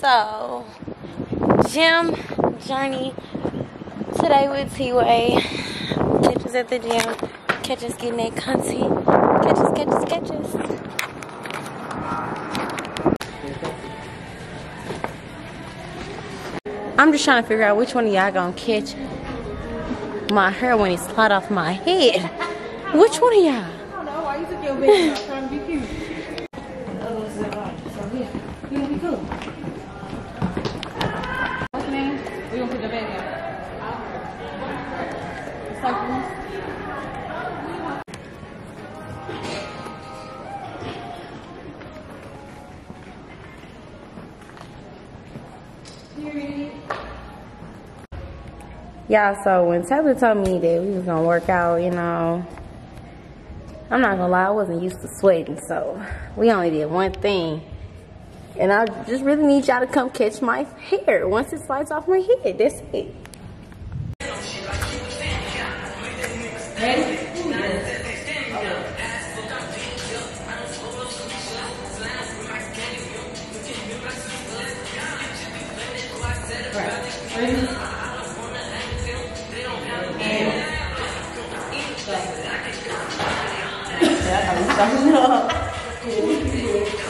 So, gym journey today with T-Way. Catch us at the gym. Catch us getting that content. Catch us, catch us, catch us. I'm just trying to figure out which one of y'all gonna catch my hair when it's slide off my head. Which one of y'all? I don't know why you took your baby out trying to be cute. Oh, so here, you gonna be cool. What's your name? We gonna put the baby out. Circles. Y'all, so when Taylor told me that we was gonna work out, you know, I'm not gonna lie, I wasn't used to sweating, so we only did one thing. And I just really need y'all to come catch my hair once it slides off my head. That's it. É escura. Right. Yeah, I'm sorry.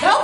Help!